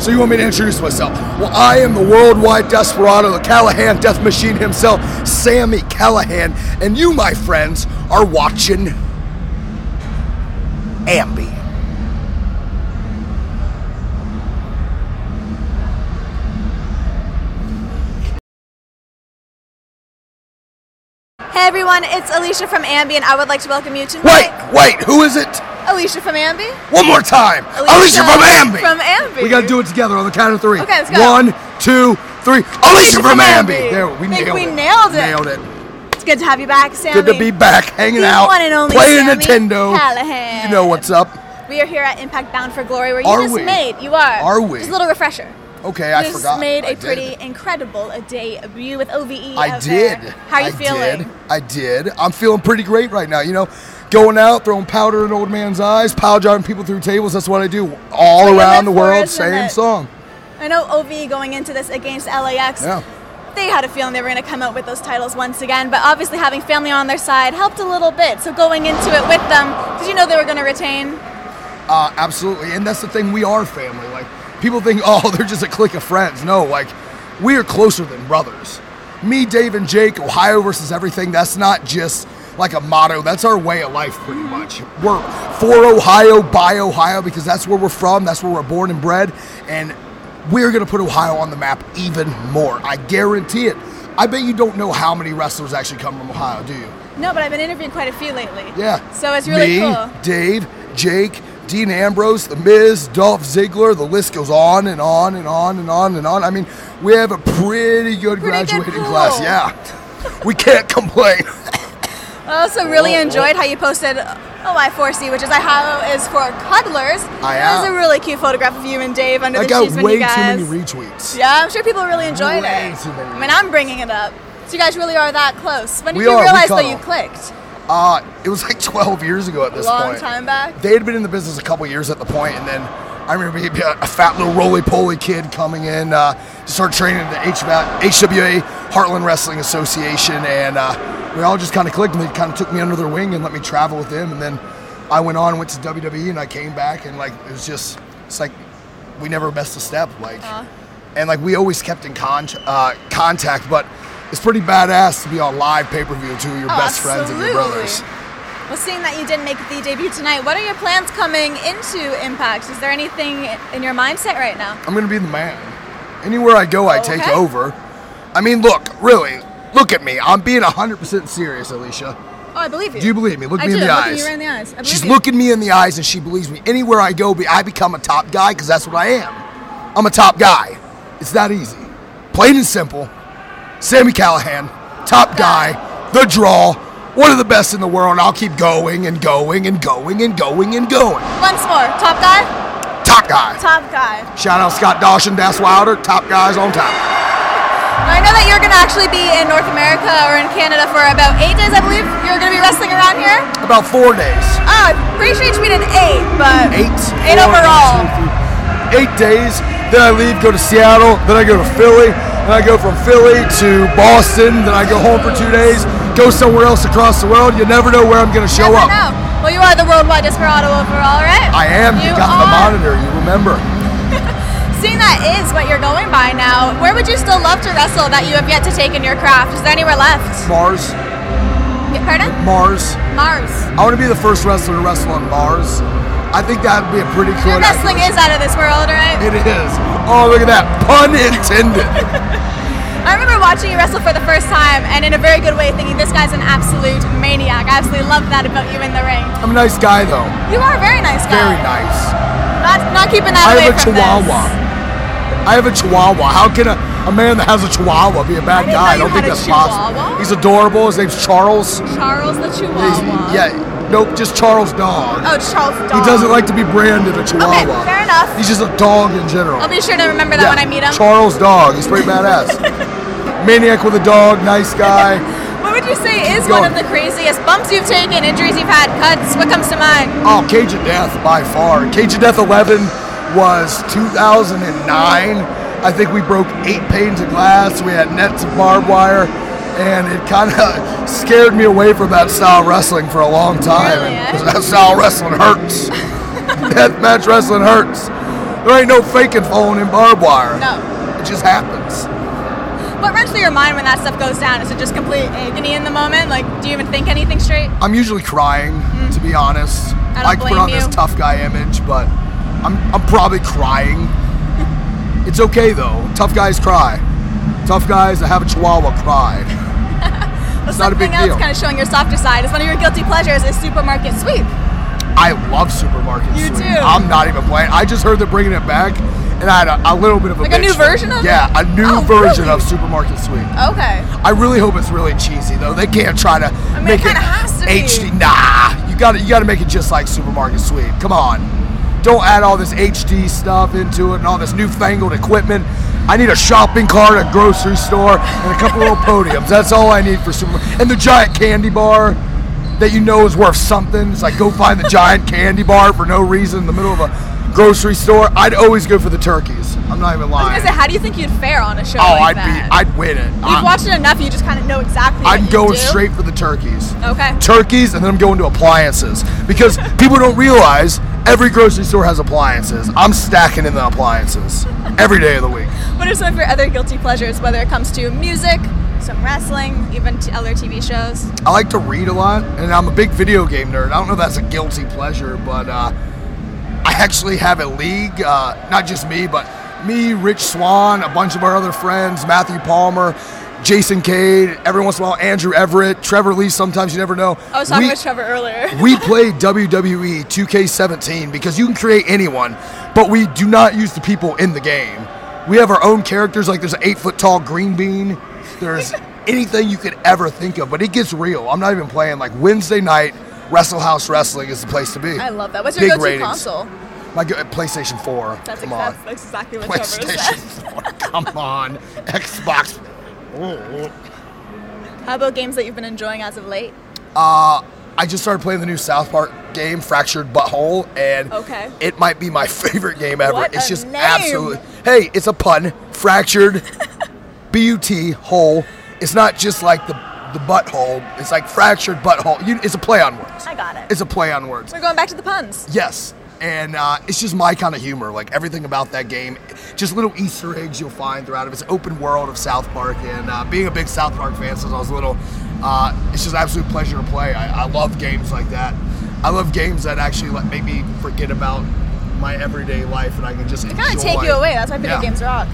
So you want me to introduce myself? Well, I am the worldwide desperado, the Callihan Death Machine himself, Sami Callihan, and you, my friends, are watching AMBY. Hey everyone, it's Alicia from AMBY, and I would like to welcome you to Wait, wait, who is it? Alicia from AMBY. One more time. Alicia, from AMBY. From AMBY. We gotta do it together on the count of three. Okay, let's go. One, two, three. Alicia, from, AMBY. There, we nailed we it. nailed it. Nailed it. It's good to have you back, Sami. Good to be back, hanging The out, one and only playing Sami Nintendo. Callihan. You know what's up. We are here at Impact Bound for Glory, where you Are just we? made. You are. Are we? Just a little refresher. Okay, You I just forgot. made I a did. pretty incredible a debut with oVe. I did. there. How are you I feeling? Did. I did. I'm feeling pretty great right now. You know, going out, throwing powder in old man's eyes, pile driving people through tables. That's what I do all around the world. Same song. I know oVe going into this against LAX. Yeah. They had a feeling they were going to come out with those titles once again, but obviously having family on their side helped a little bit. So going into it with them, did you know they were going to retain? Uh, absolutely, and that's the thing. We are family. Like people think, oh, they're just a clique of friends. No, like we are closer than brothers. Me, Dave, and Jake, Ohio versus everything. That's not just like a motto. That's our way of life, pretty much. We're for Ohio, by Ohio, because that's where we're from. That's where we're born and bred, and we're gonna put Ohio on the map even more. I guarantee it. I bet you don't know how many wrestlers actually come from Ohio, do you? No, but I've been interviewing quite a few lately. Yeah. So it's really Me, cool. Dave, Jake, Dean Ambrose, The Miz, Dolph Ziggler. The list goes on and on and on and on and on. I mean, we have a pretty good Pretty good graduating pool. class. Yeah. We can't complain. I also really enjoyed how you posted OI4C, which is Ohio is for cuddlers. I am. There's am. a really cute photograph of you and Dave under I the got sheets when way you too guys. many retweets. Yeah, I'm sure people really enjoyed Way it. too many I mean, I'm bringing it up. So you guys really are that close. When did We you are, realize that you clicked? Uh, it was like 12 years ago at this long point. Long time back. They had been in the business a couple years at the point, and then I remember being a fat little roly-poly kid coming in uh, to start training at the HWA Heartland Wrestling Association, and uh, we all just kind of clicked, and they kind of took me under their wing and let me travel with them, and then I went on went to WWE, and I came back, and like it was just, it's like we never missed a step, like, and like we always kept in con- uh, contact, but. It's pretty badass to be on live pay-per-view with two of your Oh, best friends and your brothers. Well, seeing that you didn't make the debut tonight, what are your plans coming into Impact? Is there anything in your mindset right now? I'm gonna be the man. Anywhere I go, I take over. I mean, look, really, look at me. I'm being 100% serious, Alicia. Oh, I believe you. Do you believe me? Look I me in the I'm looking eyes. you right in the eyes. I believe She's you. looking me in the eyes and she believes me. Anywhere I go, I become a top guy because that's what I am. I'm a top guy. It's that easy. Plain and simple. Sami Callihan, top guy, the draw, one of the best in the world. I'll keep going and going and going and going and going. Once more, top guy, Top guy. top guy. Shout out Scott Dawson, Dash Wilder, top guys on top. I know that you're going to actually be in North America or in Canada for about eight days, I believe. You're going to be wrestling around here. About four days. Ah, pretty sure you tweeted eight, but Eight. Eight four, overall. one, two, three. Eight days. Then I leave, go to Seattle. Then I go to Philly. Then I go from Philly to Boston. Then I go home for two days. Go somewhere else across the world. You never know where I'm going to show Never up. know. Well, you are the worldwide desperado overall, right? I am. You, You got the monitor. You remember. Seeing that is what you're going by now, where would you still love to wrestle that you have yet to take in your craft? Is there anywhere left? Mars. Pardon? Mars. Mars. I want to be the first wrestler to wrestle on Mars. I think that would be a pretty cool. Your wrestling is out of this world, right? It is. Oh, look at that. Pun intended. I remember watching you wrestle for the first time, and in a very good way, thinking this guy's an absolute maniac. I absolutely love that about you in the ring. I'm a nice guy, though. You are a very nice guy. Very nice. Not, not keeping that I away have a from chihuahua. this. I have a chihuahua. How can a, a man that has a chihuahua be a bad guy? I don't think that's possible. He's adorable. His name's Charles. Charles the He's- Chihuahua. yeah, nope, just Charles Dog. Oh, Charles Charles He doesn't like to be branded a chihuahua. Okay, fair enough. He's just a dog in general. I'll be sure to remember that Yeah, when I meet him. Charles Dog. He's pretty badass. Maniac with a dog, nice guy. What would you say is Keep one of the craziest bumps you've taken, injuries you've had, cuts? What comes to mind? Oh, Cage of Death by far. Cage of Death 11 was 2009. I think we broke eight panes of glass. We had nets of barbed wire, and it kind of scared me away from that style of wrestling for a long time. Really, eh? Because that style of wrestling hurts. Death match wrestling hurts. There ain't no faking phone in barbed wire. No. It just happens. What runs through your mind when that stuff goes down? Is it just complete agony in the moment? Like, do you even think anything straight? I'm usually crying, to be honest. Mm. I to put on this tough guy image, but I'm I'm probably crying. it's okay though. Tough guys cry. Tough guys that have a chihuahua cry. Well, not a big something else deal. kind of showing your softer side is one of your guilty pleasures is supermarket sweep. I love supermarket You sweep. do? I'm not even playing. I just heard they're bringing it back, and I had a, a little bit of a Like a new version of it? Yeah, a new Oh, version really? of supermarket sweep. Okay. I really hope it's really cheesy though. They can't try to mean, make it kinda has to be. HD. Nah, you got to you got to make it just like Supermarket Sweep. Come on, don't add all this HD stuff into it and all this newfangled equipment. I need a shopping cart, a grocery store, and a couple little podiums. That's all I need for super. And the giant candy bar that you know is worth something. It's like go find the giant candy bar for no reason in the middle of a grocery store. I'd always go for the turkeys. I'm not even I was lying. gonna say, how do you think you'd fare on a show oh, like I'd that? be, I'd win it. You've watched it enough, you just kind of know exactly. what I'm going do. straight for the turkeys. Okay. Turkeys, and then I'm going to appliances because people don't realize every grocery store has appliances. I'm stacking in the appliances every day of the week. What are some of your other guilty pleasures, whether it comes to music, some wrestling, even t- other TV shows? I like to read a lot, and I'm a big video game nerd. I don't know if that's a guilty pleasure, but uh, I actually have a league, uh, not just me, but me, Rich Swann, a bunch of our other friends, Matthew Palmer, Jason Cade, every once in a while, Andrew Everett, Trevor Lee, sometimes you never know. I was talking We- with Trevor earlier. we play WWE 2K17 because you can create anyone, but we do not use the people in the game. We have our own characters, like there's an eight foot tall green bean. There's anything you could ever think of, but it gets real. I'm not even playing. Like Wednesday night, Wrestle House Wrestling is the place to be. I love that. What's your Big go-to ratings. console? My go- PlayStation 4. Come ex- on. that's, that's exactly what PlayStation said. 4. Come on. Xbox. How about games that you've been enjoying as of late? Uh, I just started playing the new South Park game, Fractured Butthole, and Okay. it might be my favorite game ever. What it's just name. absolutely. Hey, it's a pun. Fractured, B U T hole. It's not just like the the butthole. It's like fractured butthole. You, it's a play on words. I got it. It's a play on words. We're going back to the puns. Yes. And uh, it's just my kind of humor. Like everything about that game, just little Easter eggs you'll find throughout it. It's open world of South Park. And uh, being a big South Park fan since I was little, uh, it's just an absolute pleasure to play. I, I love games like that. I love games that actually like, make me forget about my everyday life and I can just They kind of take you away. That's why video Yeah. games rock.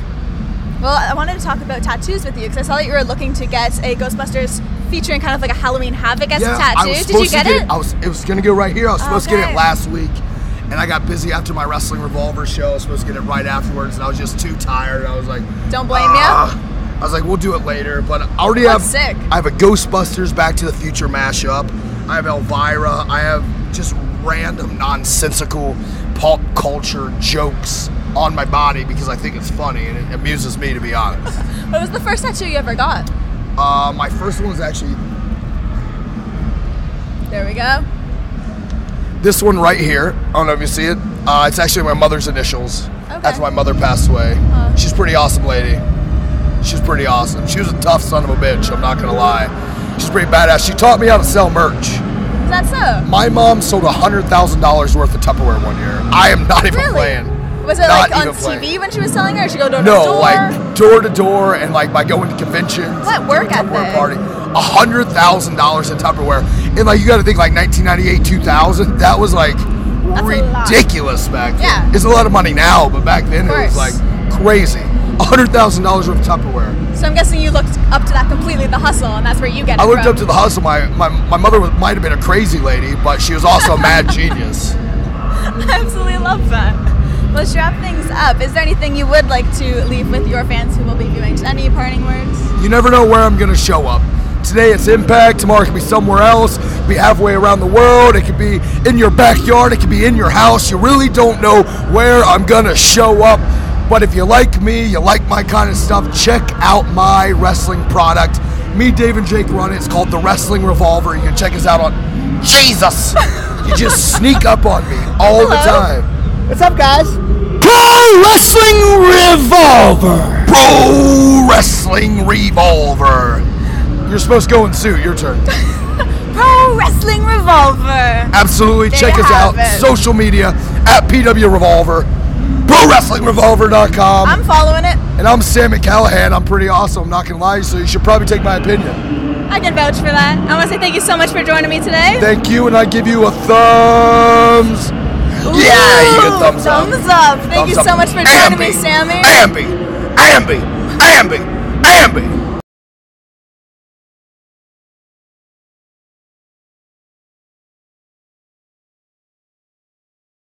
Well, I wanted to talk about tattoos with you because I saw that you were looking to get a Ghostbusters featuring kind of like a Halloween Havoc as Yeah, a tattoo. I was Did you to get it? I was. It was gonna go right here. I was supposed to get it last week, and I got busy after my wrestling revolver show. I was supposed to get it right afterwards, and I was just too tired. I was like, Don't blame "Ugh." Ah. I was like, we'll do it later. But I already That's have. sick. I have a Ghostbusters Back to the Future mashup. I have Elvira. I have just random nonsensical pop culture jokes on my body because I think it's funny and it amuses me to be honest. What was the first tattoo you ever got? uh, my first one was actually There we go. This one right here, I don't know if you see it. Uh, it's actually my mother's initials. Okay. That's my mother passed away. She's a pretty awesome lady. She's pretty awesome. She was a tough son of a bitch, I'm not gonna lie. She's pretty badass. She taught me how to sell merch. That so? My mom sold $100,000 worth of Tupperware one year. I am not even Really? playing. Was it Not like on even playing. TV when she was selling it, or she go door to No, door? like door to door and like by going to conventions. What work Tupperware ethic? party. A hundred thousand dollars in Tupperware. And like you gotta think like 1998, 2000, that was like lot. ridiculous back then. Yeah. It's a lot of money now, but back then it was like crazy. A hundred thousand dollars worth of Tupperware. So I'm guessing you looked up to that completely, the hustle, and that's where you get it I looked from. up to the hustle. My my, my mother was, might have been a crazy lady, but she was also a mad genius. I absolutely love that. Let's wrap things up. Is there anything you would like to leave with your fans who will be viewing? Any parting words? You never know where I'm gonna show up. Today it's Impact, tomorrow it could be somewhere else, it could be halfway around the world, it could be in your backyard, it could be in your house. You really don't know where I'm gonna show up. But if you like me, you like my kind of stuff, check out my wrestling product. Me, Dave, and Jake run it. It's called the Wrestling Revolver. You can check us out on Jesus. You just sneak up on me all the time. What's up, guys? Pro Wrestling Revolver. Pro Wrestling Revolver. You're supposed to go in suit. Your turn. Pro Wrestling Revolver. Absolutely. There Check us out. it. Social media at PW Revolver. Pro ProWrestlingRevolver.com. I'm following it. and I'm Sam Callihan. I'm pretty awesome, I'm not gonna lie, so you should probably take my opinion. I can vouch for that. I want to say thank you so much for joining me today. Thank you, and I give you a thumbs. Yeah, you get Ooh, thumbs up. Thumbs up. Thank Thumbs you up. so much for joining me. Sami. AMBY, AMBY, AMBY, AMBY.